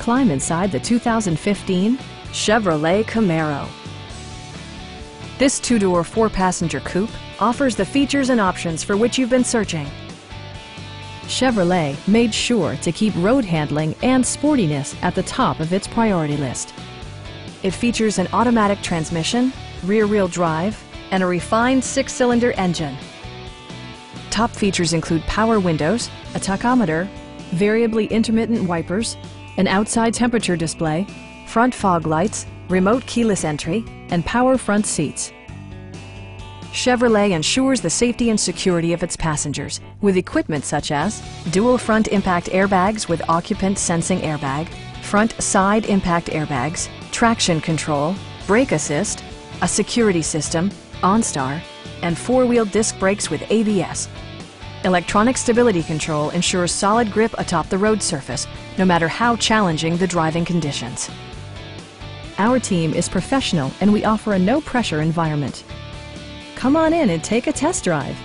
climb inside the 2015 Chevrolet Camaro. This two-door, four-passenger coupe offers the features and options for which you've been searching. Chevrolet made sure to keep road handling and sportiness at the top of its priority list. It features an automatic transmission, rear-wheel drive, and a refined six-cylinder engine. Top features include power windows, a tachometer, variably intermittent wipers, an outside temperature display, front fog lights, remote keyless entry, and power front seats. Chevrolet ensures the safety and security of its passengers with equipment such as dual front impact airbags with occupant sensing airbag, front side impact airbags, traction control, brake assist, a security system, OnStar, and four-wheel disc brakes with ABS. Electronic stability control ensures solid grip atop the road surface, no matter how challenging the driving conditions. Our team is professional and we offer a no-pressure environment. Come on in and take a test drive.